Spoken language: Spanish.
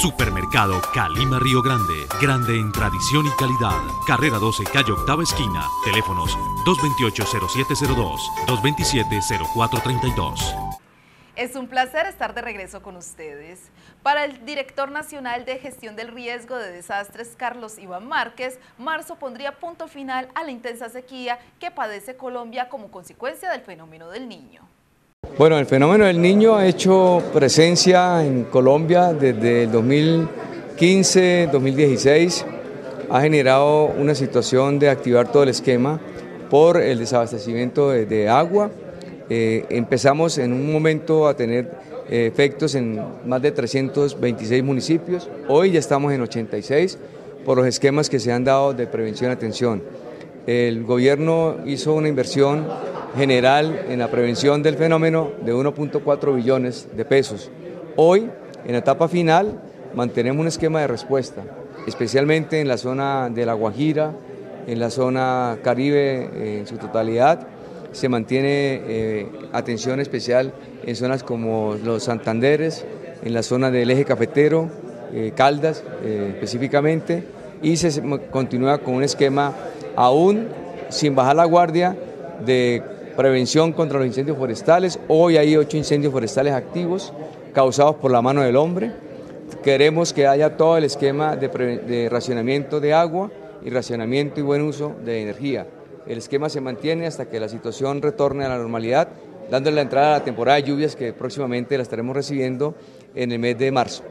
Supermercado Calima Río Grande. Grande en tradición y calidad. Carrera 12, calle octava esquina. Teléfonos 228-0702, 227-0432. Es un placer estar de regreso con ustedes. Para el director nacional de gestión del riesgo de desastres, Carlos Iván Márquez, marzo pondría punto final a la intensa sequía que padece Colombia como consecuencia del fenómeno del niño. Bueno, el fenómeno del niño ha hecho presencia en Colombia desde el 2015-2016. Ha generado una situación de activar todo el esquema por el desabastecimiento de, agua. Eh, empezamos en un momento a tener eh, efectos en más de 326 municipios. Hoy ya estamos en 86 por los esquemas que se han dado de prevención y atención. El gobierno hizo una inversión general en la prevención del fenómeno de 1.4 billones de pesos. Hoy, en la etapa final, mantenemos un esquema de respuesta, especialmente en la zona de La Guajira, en la zona Caribe eh, en su totalidad. Se mantiene eh, atención especial en zonas como los Santanderes, en la zona del eje cafetero, eh, Caldas específicamente, y se continúa con un esquema aún sin bajar la guardia de prevención contra los incendios forestales. Hoy hay ocho incendios forestales activos causados por la mano del hombre. Queremos que haya todo el esquema de, racionamiento de agua y racionamiento y buen uso de energía. El esquema se mantiene hasta que la situación retorne a la normalidad, dándole la entrada a la temporada de lluvias que próximamente la estaremos recibiendo en el mes de marzo.